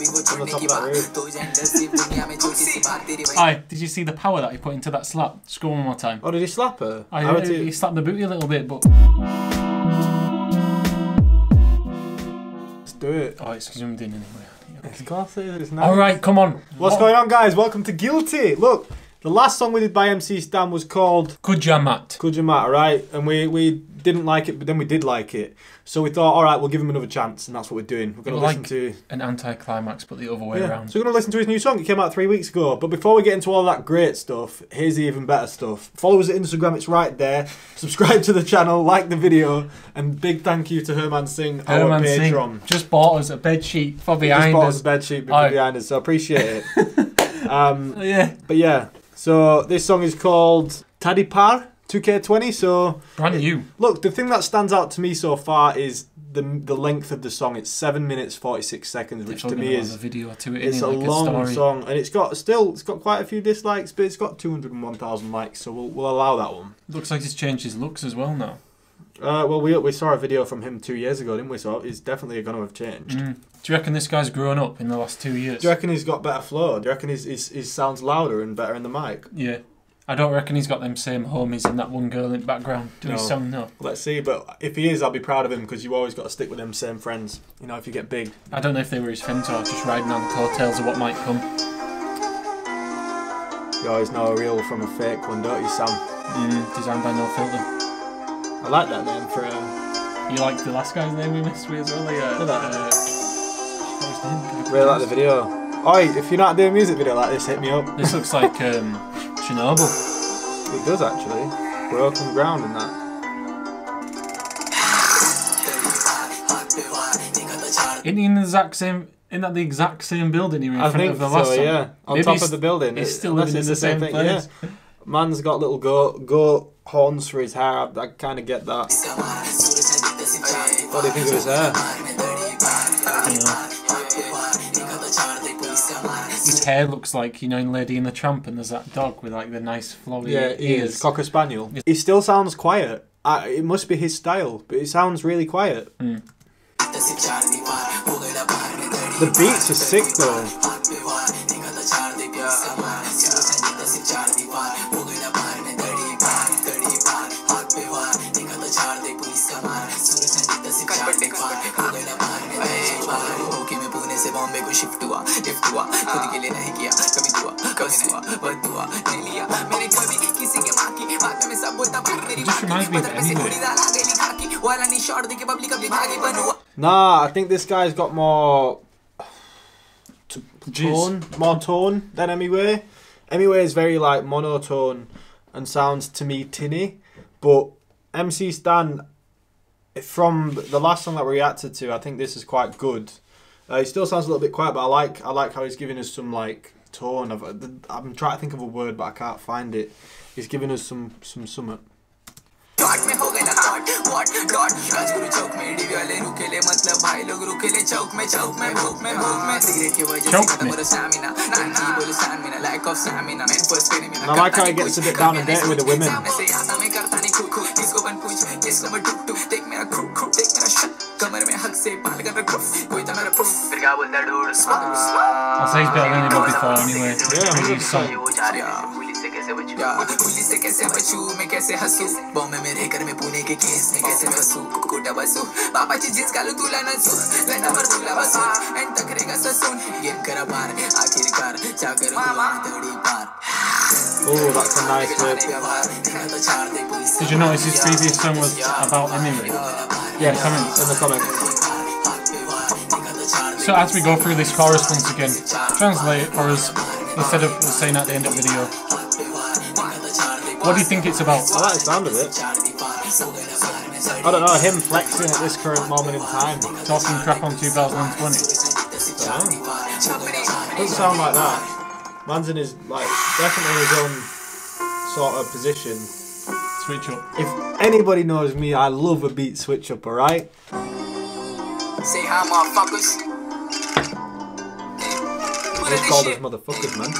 On the top of that roof. Aye, did you see the power that he put into that slap? Just go one more time. Oh, did he slap her? I, How he, he- slapped the booty a little bit, but Let's do it. oh, it's zoomed in anyway. Of course it is. It's nice. All right, come on. What's going on, guys? Welcome to Guilty. Look, the last song we did by MC Stan was called Good job, Matt. Kujamat, right? And we, we didn't like it, but then we did like it. So we thought, all right, we'll give him another chance, and that's what we're doing. We're going to Well, listen like- to. An anti-climax, but the other way Yeah. around. So we're going to listen to his new song. It came out three weeks ago. But before we get into all that great stuff, here's the even better stuff. Follow us at Instagram, it's right there. Subscribe to the channel, like the video, and big thank you to Herman Singh, our Herman Singh just bought us a bed sheet for He behind just bought us. us a bed sheet Aye. behind us, so I appreciate it. um, Oh, yeah, but yeah, so this song is called Tadipaar 2K20. So brand new. look, the thing that stands out to me so far is the the length of the song. It's seven minutes forty six seconds, which to me is a video to it. it's a like long story. song, and it's got still it's got quite a few dislikes, but it's got two hundred and one thousand likes, so we'll we'll allow that one. Looks like he's changed his looks as well now. Uh, well, we we saw a video from him two years ago, didn't we? So he's definitely going to have changed. Mm. Do you reckon this guy's grown up in the last two years? Do you reckon he's got better flow? Do you reckon his, his, his sounds louder and better in the mic? Yeah. I don't reckon he's got them same homies and that one girl in the background doing No. his song, no. Let's see, but if he is, I'll be proud of him because you always got to stick with them same friends. You know, if you get big. I don't know if they were his friends or just riding on the coattails of what might come. You always know a real from a fake one, don't you, Sam? Mm, designed by No Filter. I like that name for a. You like the last guy's name we missed with as well? Uh, Did I? uh, what was his? Really like the video. Oi, if you're not doing a music video like this, hit me up. This looks like um, Chernobyl. It does actually. Broken ground and that. Isn't he in the exact same? Isn't that the exact same building here in I front think of the last so, song? yeah. On Maybe top of the building. He's still living in the it's same, place. yeah. Man's got little goat, goat horns for his hair. I, I kind of get that. What do you think of his hair? His hair looks like you know in Lady and the Tramp, and there's that dog with like the nice flowy Yeah, he ears. is. Cocker Spaniel. He still sounds quiet. I, it must be his style, but it sounds really quiet. Mm. The beats are sick though. से बॉम्बे को shift हुआ lift हुआ खुद के लिए नहीं किया कभी दुआ कभी दुआ बद दुआ नहीं लिया मैंने कभी किसी के माँ की बात में सब बोलता बात मेरी Just reminds me of बदल में से Eminem. थोड़ी दाल आ गई लिखा की वाला नहीं शॉट देके पब्लिक अपनी भागी बनूआ Nah, I think this guy's got more t- Jizz. tone, more tone than Emiway. Emiway is very like monotone and sounds to me tinny, but MC Stan, from the last song that we reacted to, I think this is quite good. Uh, it still sounds a little bit quiet, but I like I like how he's giving us some like tone of. I'm trying to think of a word, but I can't find it. He's giving us some some summit. Dot में हो गई ना dot what dot Rajguru Chowk में DV वाले रुकेले मतलब भाई लोग रुकेले चौक में चौक में भूख में भूख में सिगरेट की वजह से Choke खत्म में? हो रहा स्टैमिना नाइनटी बोले स्टैमिना लैक ऑफ स्टैमिना मैं फर्स्ट पेन में And I like how he gets a bit down and dirty with the women. सामने से आता मैं करता नहीं खुद खुद किसको बन पूछ किसको मैं टुक टुक देख मेरा क्रुक क्रुक देख मेरा शट कमर में हक से पाल कर रखो I'll say he's better than him before anyway yeah song police से Oh, that's a nice word. Did you notice his previous song was about anime? Yeah, comment in the comments. So as we go through this chorus once again, translate it for us instead of saying at the end of the video. What do you think it's about? I like the sound of it. I don't know, him flexing at this current moment in time. Talking crap on 2020. Doesn't sound like that. Man's in his, like, definitely in his own sort of position. Switch up. If anybody knows me, I love a beat switch up, alright? Say hi motherfuckers Let's call those motherfuckers, man.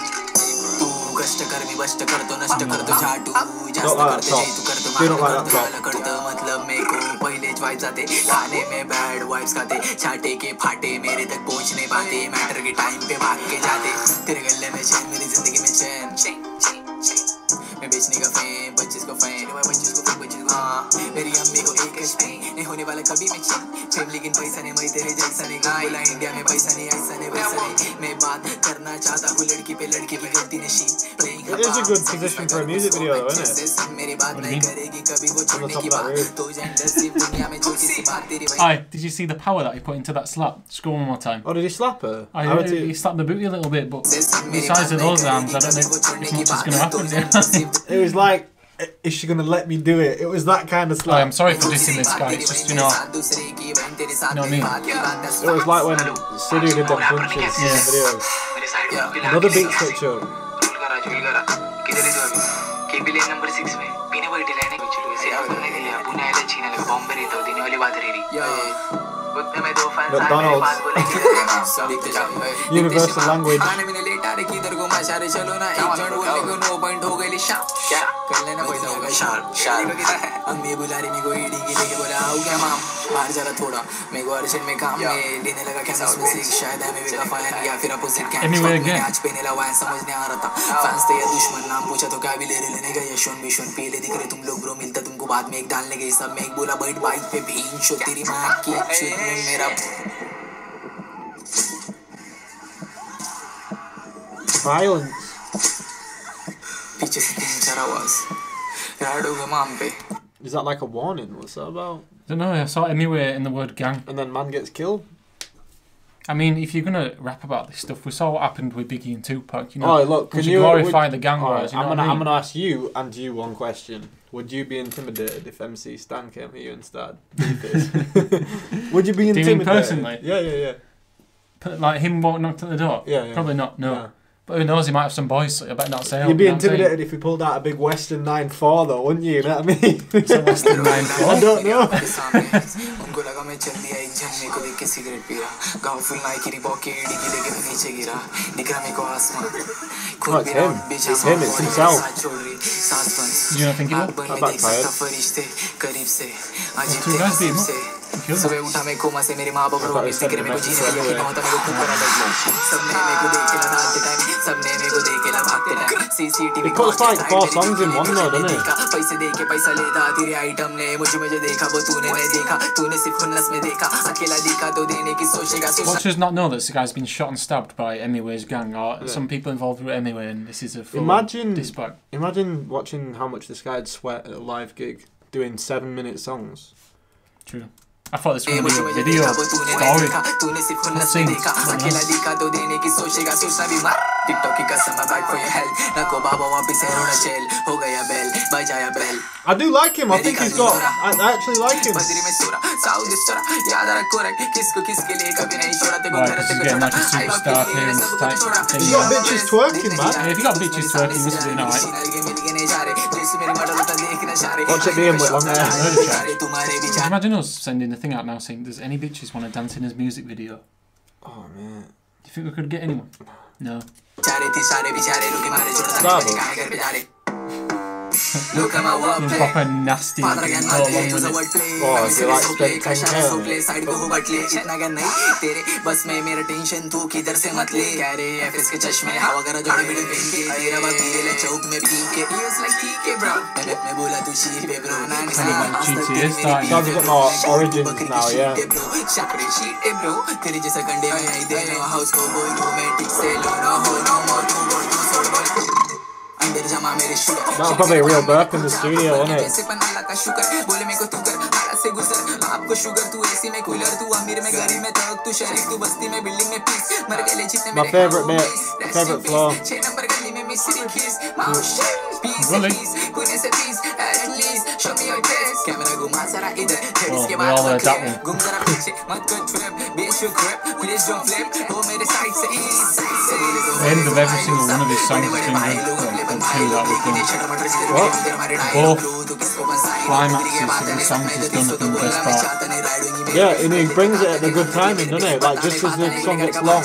कष्ट कर भी bast कर दो नष्ट कर दो झाटू। जास्त कर दे तू कर दो मार कर दो कर दो मतलब मेरे को पहले वाइब्स आते खाने में बैड वाइब्स खाते छाटे के फाटे मेरे तक पहुँचने पाते। मैटर के टाइम पे भाग के जाते तेरे गले में चैन मेरी ज़िंदगी में चैन मैं बेचने का फ़ैन पच्चीस को फ़ैन पच्चीस को मेरी अम्मी को एक फेम नहीं होने वाला कभी मैं चैन फेम लेकिन पैसा नहीं मैं तेरे जैसा नहीं बोला इंडिया में पैसा नहीं ऐसा नहीं वैसा नहीं मैं बात करना चाहता हूँ लड़की पे लड़की की गलती नशी It is a good position for a music video, though, isn't it? मेरी बात What do you नहीं mean? करेगी कभी वो On the छोड़ने top की of that बात roof. तो जेंडर सिर्फ दुनिया में छोटी सी बात तेरी वही Aye, did you see the power that he put into that slap? Just go one more time. Oh, did he slap her? I, How did he, he- slapped the booty a little bit, but the मेरी size बात of नहीं those arms, I करेगी don't know कभी वो if छोड़ने much की is बात going to तो happen जेंडर there. सिर्फ It was like, "I- is she gonna let me do it? It was that kind of slap. I'm sorry for dissing this guy. It's just you know, you know what I mean. It was like when Sidhu did them punches yeah. in the videos. Yeah. Another big switch up. Yeah. करा झूल करा किधर है तू अभी केबी lane number 6 में पीने बैठे लेने कुछ लोग से आगे नहीं दिया पुणे आले छीना ले बॉम्बे रहता हूं देने वाली बात रही रही उतने में दो फैंस आए मेरे McDonald's. पास बोले कि देखते जाओ Universal language. आने में लेट आ रे किधर को मैं सारे चलो ना एक जन बोलने को नो पॉइंट हो गई शाम क्या कर लेना पैसा होगा शार्प शार्प अम्मी बुला रही मेरे को ईडी के लेके बोला आओ क्या माम बाहर जरा थोड़ा। मेरे को अर्जेंट में काम में लेने लगा कैंपस में सिक्स शायद हमें भी का फाइन या फिर अपोजिट कैंपस Anyway, again. आज पहने लगा है समझ नहीं आ रहा था। फैंस थे या दुश्मन नाम पूछा तो क्या भी ले रहे लेने गए यशवन विश्वन पीले दिख रहे तुम लोग ब्रो मिलता तुमको बाद में एक डालने गए सब में एक बोला बैठ बाइक पे भीन शो तेरी माँ की चुन में मेरा Violence. पीछे से तीन चार आवाज़। राड गए माम पे। Is that like a warning? What's that about? Don't know, I saw it anywhere in the word gang. And then man gets killed? I mean, if you're gonna rap about this stuff, we saw what happened with Biggie and Tupac. You know, Oh, look, can should you glorify would- the gang wars. You know I'm gonna I I'm gonna ask you and you one question. Would you be intimidated if MC Stan came at you and started? Would you be you mean intimidated? personally? Yeah, yeah, yeah. Like him walking up to the door. Yeah, yeah. Probably not. No. Yeah. But who knows? He might have some boys. So I better not say. You'd be you know what I'm saying? intimidated if he pulled out a big Western 9-4 though, wouldn't you? You know what I mean? Western nine I four. don't know. उनको लगा मैं चल दिया एक जन मेरे को देख के सिगरेट पी रहा गाँव फुल नाई की रिबॉक के एडी की लेके मैं नीचे गिरा दिख रहा मेरे को आसमान खुद Oh, it's भी him. Round beach It's him, it's himself. साथ छोड़ रही सांस बंद Do you not think he आग will? बन How में about देख सकता Fayed? फरिश्ते करीब से आज two guys beat him up. से Kill him. सुबह उठा मैं कोमा से मेरे माँ बाप रो thought में he said फिक्र मेरे को the जीने message का यकीन anyway. होता मेरे को खूब करा बैठना सबने मेरे को देख के ला डालते टाइम सबने मेरे को देख के ला भागते time CCTV He puts like four songs in one though, doesn't he? पैसे दे के पैसा लेता तेरे आइटम ने मुझे मुझे देखा वो तूने नहीं देखा तूने सिर्फ खुन्नस में देखा अकेला दिखा तो देने की सोचेगा सोचना Watchers not know that this guy's been shot and stabbed by Emiway's gang, or some people involved with Emiway, and this is a full Imagine- diss back. Imagine watching how much this guy'd sweat at a live gig doing seven minute songs. True. I thought this was be a video story. Sing. I do like him. I think he's got. I, actually like him. Right, this is getting like a superstar appearance type thing. You got bitches twerking, man. Yeah, if you got bitches twerking, this is be nice. Watch it being with long hair. Can you imagine us sending the thing out now saying, does any bitches want to dance in his music video? Oh man. Do you think we could get anyone? No. Look at my work Some play. proper nasty Padra looking ज्ञान go मत ले along तू with सब it. Word play Oh, वैसे they like भी spend का शायद 10K so on play it. Side को बट ले इतना ज्ञान नहीं तेरे बस में मेरा टेंशन तू किधर से मत ले कह रे एफएस के चश्मे हवा करा जोड़े बिल्डिंग पहन के तेरा बात मेरे ले चौक में पी के ही वाज लाइक ठीक है ब्रो मैं मैं बोला तू चीप है ब्रो ना नहीं Kind of like GTA starting. Sounds a bit more origins now, yeah. शाकरे sheet है ब्रो तेरे जैसा कंडे में नहीं दे नो हाउस को बोल तू मैं ठीक से लो ना हो नो मोर तू बोल तू सोड बोल that probably a real burp in the studio, wasn't it? My favorite bit, favorite flow. Really? Well, we all heard that one. The end of every single one of his songs has been good. Well, and two that we've done. What? Climaxes of the songs he's done have been the best part. Yeah, and he brings it at a good timing, doesn't he? Like just as the song gets long.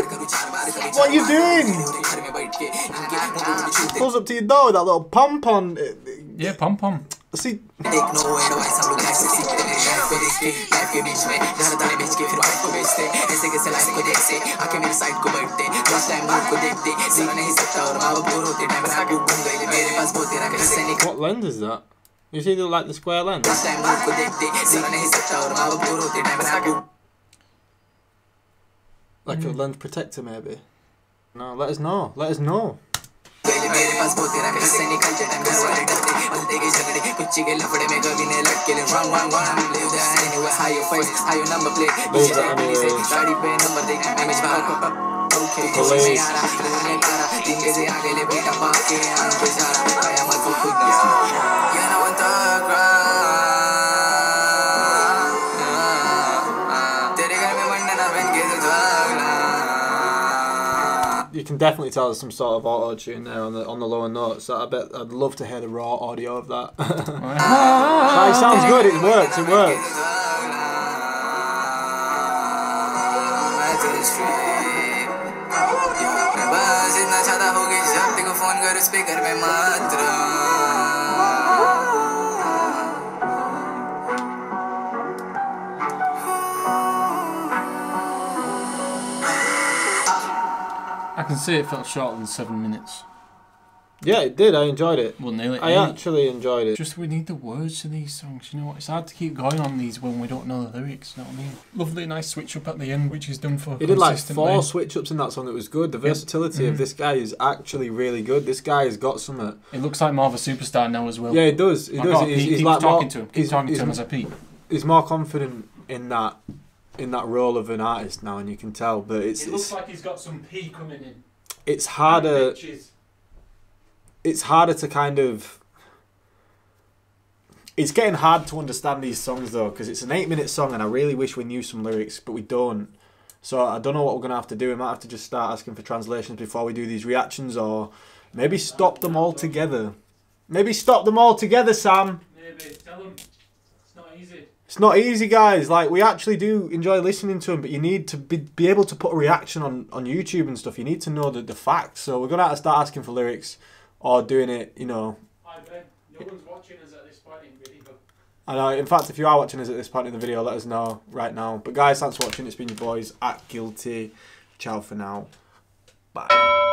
What are you doing? Close up to your door with that little pom pom. Yeah, pom pom. See. What lens is that? You see the like the square lens? Like a lens protector maybe. No, let us know. Let us know. पहले मेरे पास बहुत तेरा कैसे निकलते time घर वाले डरते बोलते के झगड़े कुछ के लफड़े में कभी नहीं लटके ले run run run live that anyway how you face how you number plate Live that anyway. गाड़ी पे नंबर देख इमेज बाहर को ओके Police. नहीं आ रहा बोलने करा दिन के से आगे ले बेटा बाप के आन can definitely tell there's some sort of auto tune there on the on the lower notes. So I bet I'd love to hear the raw audio of that. But it sounds good. It works. It works. बस इतना ज्यादा हो गई जब तेको phone कर speaker में मात्र Can see it felt shorter than seven minutes. Yeah, it did. I enjoyed it. Well, nearly I eight. actually enjoyed it. Just we need the words to these songs. You know what? It's hard to keep going on these when we don't know the lyrics. You know what I mean? Lovely, nice switch up at the end, which is done for He did like four switch ups in that song. It was good. The versatility of Mhm. this guy is actually really good. This guy has got something. It looks like more of a superstar now as well. Yeah, he does. He I does. got He's, Pete. he's Keep like talking more, to him. Keep he's, talking he's, to him as a Pete. he's more confident in that in that role of an artist now, and you can tell. But it's it looks it's, like he's got some P coming in. it's harder. It's harder to kind of. It's getting hard to understand these songs though, because it's an eight-minute song, and I really wish we knew some lyrics, but we don't. So I don't know what we're gonna have to do. We might have to just start asking for translations before we do these reactions, or maybe stop them all together. Maybe stop them all together, Sam. Maybe tell them it's not easy. It's not easy, guys. Like we actually do enjoy listening to them, but you need to be, be able to put a reaction on, on YouTube and stuff. You need to know the, the facts. So we're gonna have to start asking for lyrics, or doing it. You know, I bet no one's watching us at this point in video. I know. In fact, if you are watching us at this point in the video, let us know right now. But guys, thanks for watching. It's been your boys at Guilty. Ciao for now. Bye.